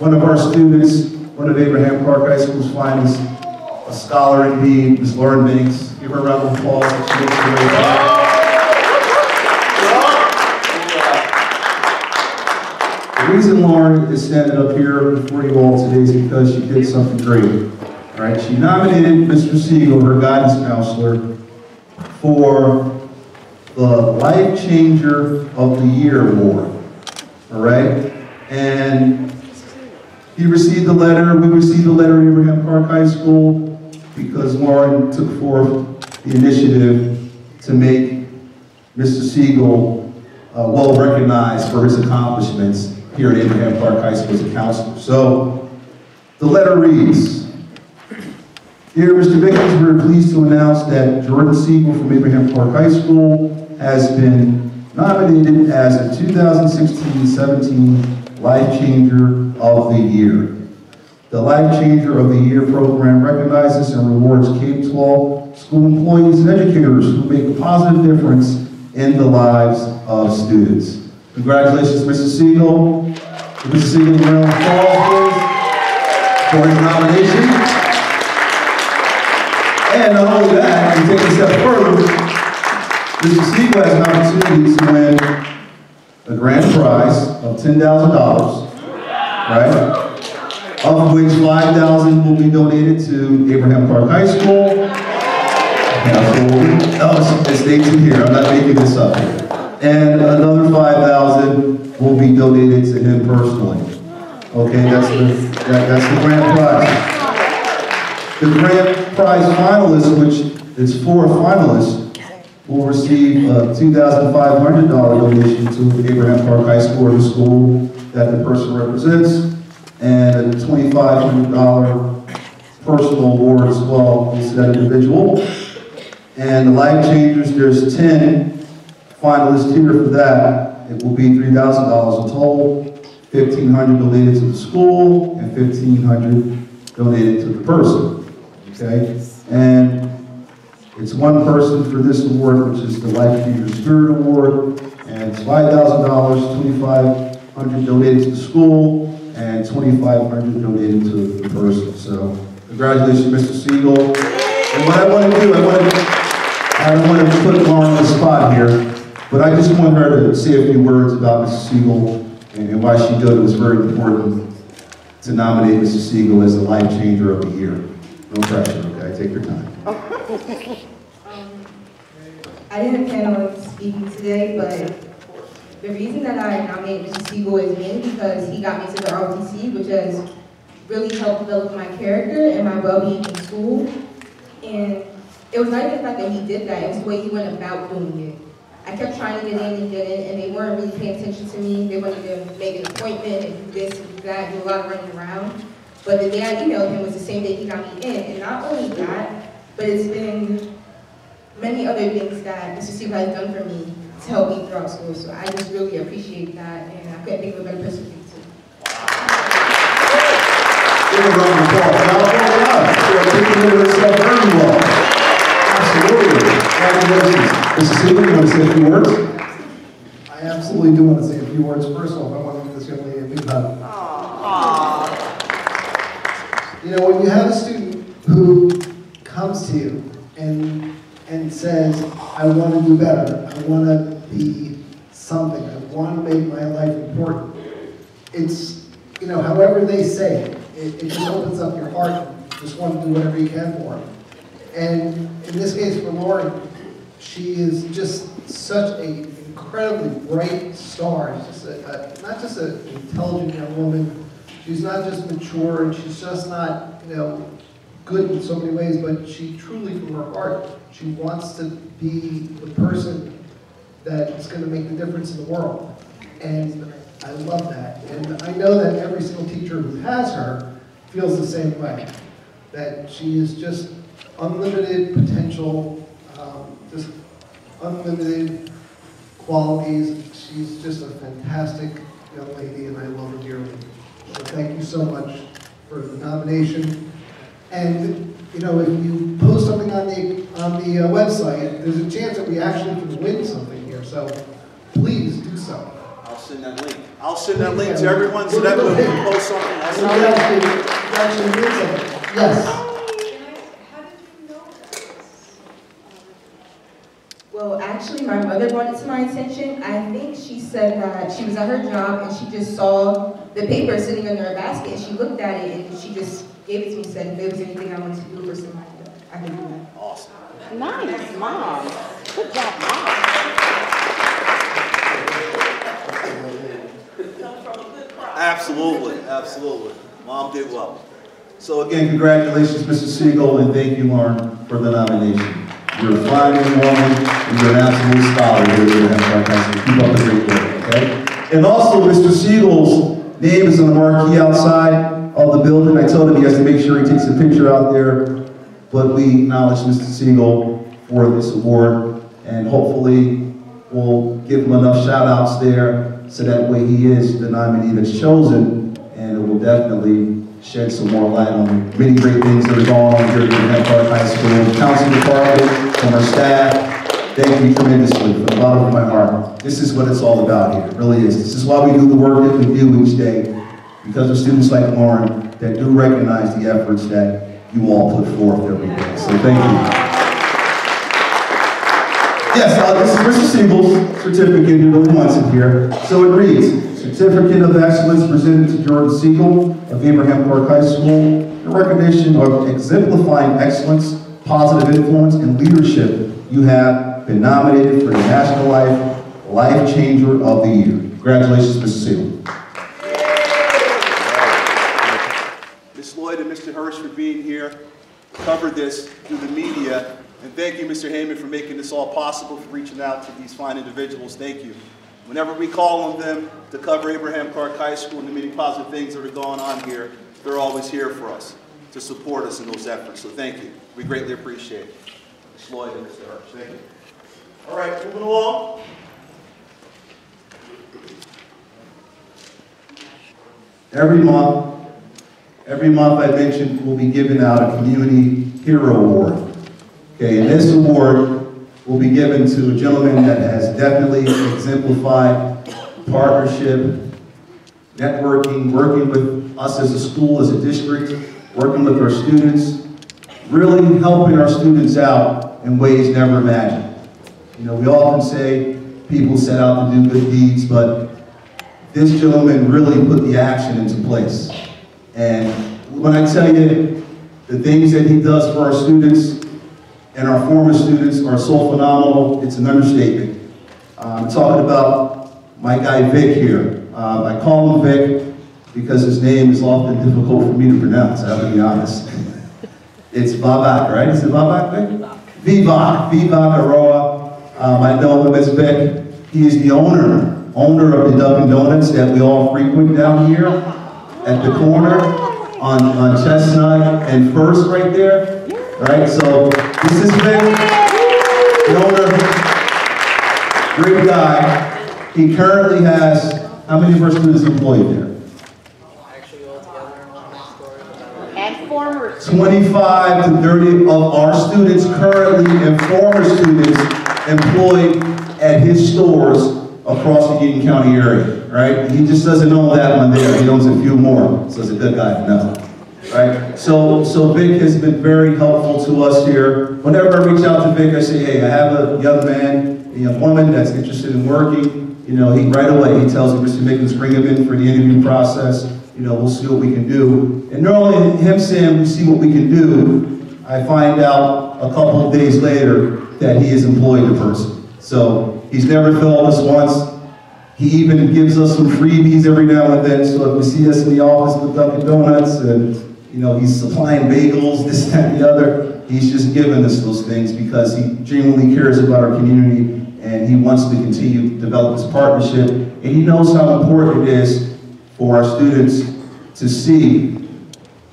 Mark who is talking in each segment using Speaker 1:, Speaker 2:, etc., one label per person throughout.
Speaker 1: one of our students, one of Abraham Clark High School's finest, a scholar indeed, Ms. Lauren Binks. Give her a round of applause. She makes. The reason Lauren is standing up here before you all today is because she did something great. All right, she nominated Mr. Siegel, her guidance counselor, for the Life Changer of the Year Award. All right, and he received a letter. We received a letter at Abraham Clark High School because Lauren took forth the initiative to make Mr. Siegel uh, well recognized for his accomplishments here at Abraham Clark High School as a counselor. So the letter reads, Dear Mr. Vickers, we're pleased to announce that Jordan Siegel from Abraham Park High School has been nominated as a 2016-17 Life Changer of the Year. The Life Changer of the Year program recognizes and rewards K-12 school employees and educators who make a positive difference in the lives of students. Congratulations, Mr. Siegel. Give Mr. Siegel a round of applause, please, for his nomination. And not only that, to take a step further, Mr. Siegel has an opportunity to win a grand prize of $10,000, right? Of which 5,000 will be donated to Abraham Clark High School. Oh, uh, stay tuned here, I'm not making this up. And another 5,000 will be donated to him personally. Okay, that's the, that, that's the grand prize. The grand prize finalists, which is four finalists, will receive a $2,500 donation to Abraham Clark High School the school that the person represents, and a $2,500 personal award as well to that individual. And the Life Changers, there's 10 finalists here for that. It will be $3,000 in total, 1,500 donated to the school, and 1,500 donated to the person, okay? And it's one person for this award, which is the Life Changer Spirit Award, and it's $5,000, 2,500 donated to the school, and 2,500 donated to the person. So congratulations, Mr. Siegel. And what I want to do, I want to, I don't want to put Lauren on the spot here, but I just want her to say a few words about Mr. Siegel and why she thought it was very important to nominate Mr. Siegel as the Life Changer of the Year. No pressure, okay? Take your time.
Speaker 2: Um, I didn't plan on speaking today, but the reason that I nominated Mr. Siegel is mainly because he got me to the ROTC, which has really helped develop my character and my well-being in school. And it was not even the fact that he did that, it was the way he went about doing it. I kept trying to get in and get in, and they weren't really paying attention to me. They wanted to make an appointment and do this and do that, do a lot of running around. But the day I emailed him was the same day he got me in, and not only that, but it's been many other things that Mr. Siegel has done for me to help me throughout school. So I just really appreciate that, and I couldn't think of a better person to be to.
Speaker 1: Give a round of applause. Now, hold on. She articulated herself very well. Absolutely. Congratulations. Mr. Siegel, you want to say a few words?
Speaker 3: I absolutely do want to say a few words. First of all, I want to give this young lady a big hug. You know, when you have a student who comes to you and, and says, I want to do better, I want to be something, I want to make my life important, it's, you know, however they say it, it, just opens up your heart just want to do whatever you can for them. And in this case for Lauren, she is just such a incredibly bright star. She's just a, a, not just an intelligent young woman. She's not just mature, and she's just not, you know, good in so many ways, but she truly, from her heart, she wants to be the person that is going to make the difference in the world. And I love that. And I know that every single teacher who has her feels the same way. That she is just unlimited potential, um, just unlimited qualities. She's just a fantastic young lady, and I love her dearly. So thank you so much for the nomination. And you know, if you post something on the on the uh, website, there's a chance that we actually can win something here. So please do so.
Speaker 4: I'll send that link. I'll send that link to everyone so that when we post something, I'll send
Speaker 3: you
Speaker 4: that.
Speaker 3: actually, you actually did something. Yes.
Speaker 5: How did you know that?
Speaker 2: Well, actually, my mother brought it to my attention. I think she said that she was at her job and she just saw the paper sitting under her basket. And she looked at it and she just gave it to me, said if there was anything I wanted to do for somebody, I could do that.
Speaker 4: Awesome.
Speaker 6: Nice, mom. Good job, mom.
Speaker 4: Absolutely, absolutely. Mom did well.
Speaker 1: So again, congratulations, Mr. Siegel, and thank you, Lauren, for the nomination. You're a fine young woman, and you're an absolute scholar here at Hancock High Keep up the great work, okay? And also, Mr. Siegel's name is on the marquee outside of the building. I told him he has to make sure he takes a picture out there, but we acknowledge Mr. Siegel for this award, and hopefully, we'll give him enough shout-outs there, so that way he is the nominee that's chosen, and it will definitely shed some more light on many great things that are going on here at Clark High School. Council department, from our staff, thank you tremendously from the bottom of my heart. This is what it's all about here, it really is. This is why we do the work that we do each day, because of students like Lauren that do recognize the efforts that you all put forth every day. So thank you. Yes, uh, this is Mr. Siegel's certificate, really wants it here. So it reads, Certificate of Excellence presented to Jordan Siegel of Abraham Clark High School in recognition of exemplifying excellence, positive influence, and leadership. You have been nominated for the National Life Life Changer of the Year. Congratulations, Mr. Siegel.
Speaker 4: Ms. Hirsch for being here, covered this through the media, and thank you, Mr. Heyman, for making this all possible, for reaching out to these fine individuals. Thank you. Whenever we call on them to cover Abraham Clark High School and the many positive things that are going on here, they're always here for us to support us in those efforts. So thank you. We greatly appreciate it. Ms. Lloyd and Mr. Hirsch, thank you. All right, moving along.
Speaker 1: Every month, every month I mentioned we'll be giving out a Community Hero Award. Okay, and this award will be given to a gentleman that has definitely exemplified partnership, networking, working with us as a school, as a district, working with our students, really helping our students out in ways never imagined. You know, we often say people set out to do good deeds, but this gentleman really put the action into place. And when I tell you the things that he does for our students and our former students are so phenomenal, it's an understatement. Uh, I'm talking about my guy Vic here. Uh, I call him Vic because his name is often difficult for me to pronounce, I to be honest. It's Vivek, right? Is it Vivek, Vic? Vivek, Vivek Arora. Um, I know him as Vic. He is the owner, owner of the Dunkin' Donuts that we all frequent down here at the corner on, on Chestnut and First right there. Right, so this is Vic, the owner, great guy. He currently has, how many of our students employed there?
Speaker 7: Actually, altogether in one story, about
Speaker 6: And former
Speaker 1: 25 to 30 of our students currently and former students employed at his stores across the Eaton County area, right? He just doesn't own that one there, he owns a few more, so it's a good guy know, right? So, so Vic has been very helpful to us here. Whenever I reach out to Vic, I say, hey, I have a young man, a young woman that's interested in working, you know, he, right away, he tells me, Mr. Mickens, bring him in for the interview process, you know, we'll see what we can do. And not only him saying, we see what we can do, I find out a couple of days later that he has employed the person. So he's never failed us once. He even gives us some freebies every now and then. So if we see us in the office with Dunkin' Donuts and, you know, he's supplying bagels, this, that, and the other, he's just giving us those things because he genuinely cares about our community and he wants to continue to develop this partnership. And he knows how important it is for our students to see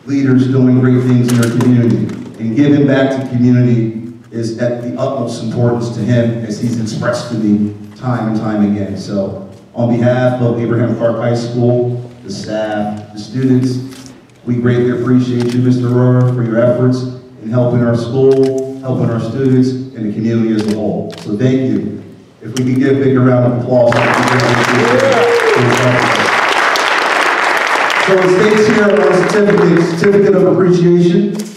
Speaker 1: leaders doing great things in their community. And giving back to community is at the utmost importance to him, as he's expressed to me time and time again. So, on behalf of Abraham Clark High School, the staff, the students, we greatly appreciate you, Mr. Rohrer, for your efforts in helping our school, helping our students, and the community as a whole. So thank you. If we could give a big round of applause. So it states here the certificate, certificate of appreciation.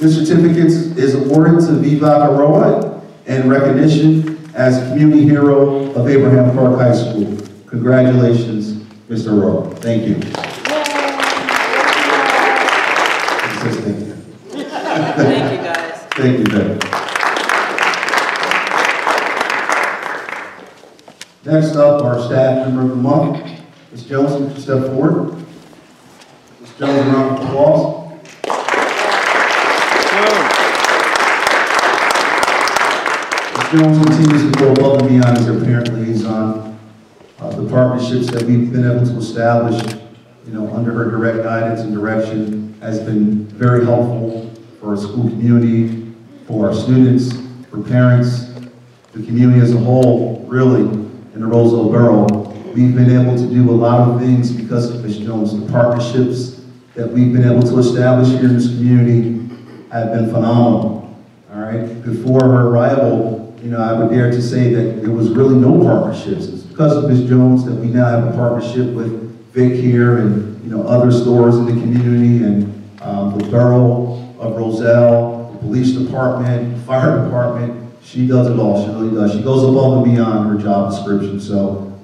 Speaker 1: This certificate is awarded to Viva Arora in recognition as Community Hero of Abraham Clark High School. Congratulations, Mr. Arora. Thank you. Says thank you.
Speaker 7: Thank you, guys.
Speaker 1: Thank you, Becky. Next up, our staff member of the month, Ms. Jones, would you step forward? Ms. Jones, a round of applause. Ms. Jones continues to go above and beyond as parent liaison. Uh, The partnerships that we've been able to establish, you know, under her direct guidance and direction has been very helpful for our school community, for our students, for parents, the community as a whole, really, in the Roselle Borough. We've been able to do a lot of things because of Ms. Jones. The partnerships that we've been able to establish here in this community have been phenomenal. All right, before her arrival, you know, I would dare to say that there was really no partnerships. It's because of Ms. Jones that we now have a partnership with Vic here and, you know, other stores in the community and um, the borough of Roselle, the police department, fire department. She does it all. She really does. She goes above and beyond her job description. So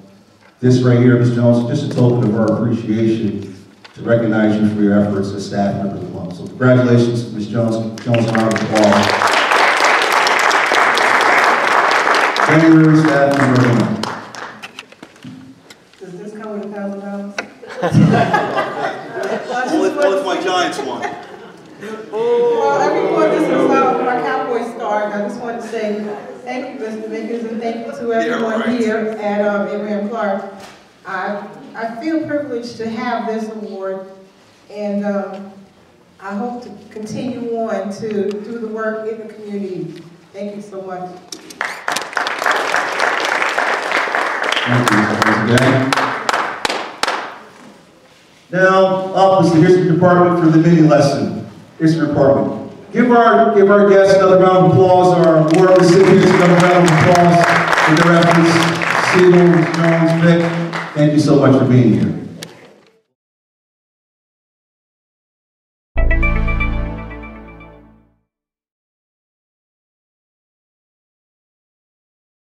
Speaker 1: this right here, Ms. Jones, just a token of our appreciation to recognize you for your efforts as staff member of the month. So congratulations, Ms. Jones. Jones, a round of applause. January staff member of.
Speaker 2: Does this come with a thousand dollars?
Speaker 4: Only, only if my Giants won.
Speaker 2: Well, every quarter this is uh, our Cowboys star, and I just want to say thank you, Mr. Vickers, and thank you to
Speaker 4: Yeah,
Speaker 2: everyone
Speaker 4: right.
Speaker 2: here at um, Abraham Clark. I, I feel privileged to have this award, and um, I hope to continue on to do the work in the community. Thank you so much.
Speaker 1: Thank you. Now, up is the history department for the mini lesson. History department. Give our, give our guests another round of applause, our award recipients another round of applause for their efforts. Siegel, Jones, Vic, thank you so much for being here.